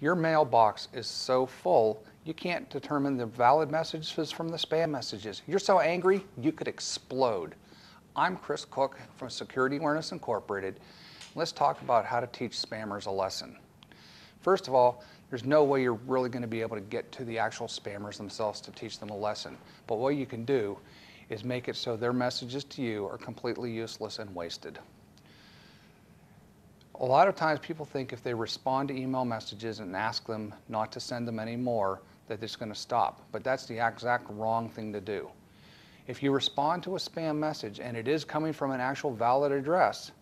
Your mailbox is so full, you can't determine the valid messages from the spam messages. You're so angry, you could explode. I'm Chris Cook from Security Awareness Incorporated. Let's talk about how to teach spammers a lesson. First of all, there's no way you're really going to be able to get to the actual spammers themselves to teach them a lesson. But what you can do is make it so their messages to you are completely useless and wasted. A lot of times people think if they respond to email messages and ask them not to send them anymore, that it's going to stop. But that's the exact wrong thing to do. If you respond to a spam message and it is coming from an actual valid address,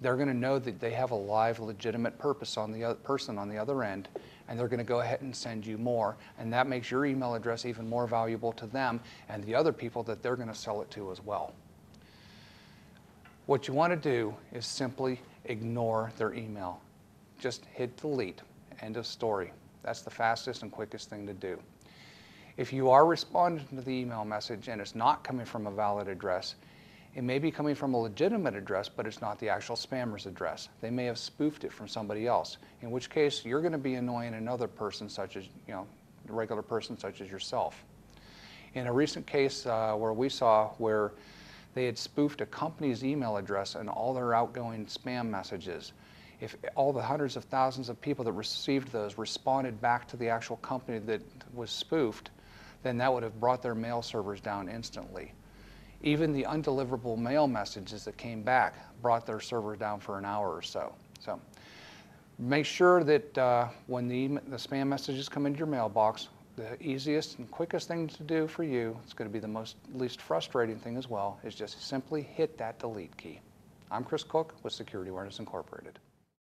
they're going to know that they have a live, legitimate purpose on the other person on the other end, and they're going to go ahead and send you more. And that makes your email address even more valuable to them and the other people that they're going to sell it to as well. What you want to do is simply ignore their email. Just hit delete. End of story. That's the fastest and quickest thing to do. If you are responding to the email message and it's not coming from a valid address, it may be coming from a legitimate address, but it's not the actual spammer's address. They may have spoofed it from somebody else, in which case you're going to be annoying another person, such as, you know, a regular person such as yourself. In a recent case uh, where we saw where they had spoofed a company's email address and all their outgoing spam messages. If all the hundreds of thousands of people that received those responded back to the actual company that was spoofed, then that would have brought their mail servers down instantly. Even the undeliverable mail messages that came back brought their server down for an hour or so. So make sure that uh, when the, the spam messages come into your mailbox, the easiest and quickest thing to do for you, it's going to be the most least frustrating thing as well, is just simply hit that delete key. I'm Chris Cook with Security Awareness Incorporated.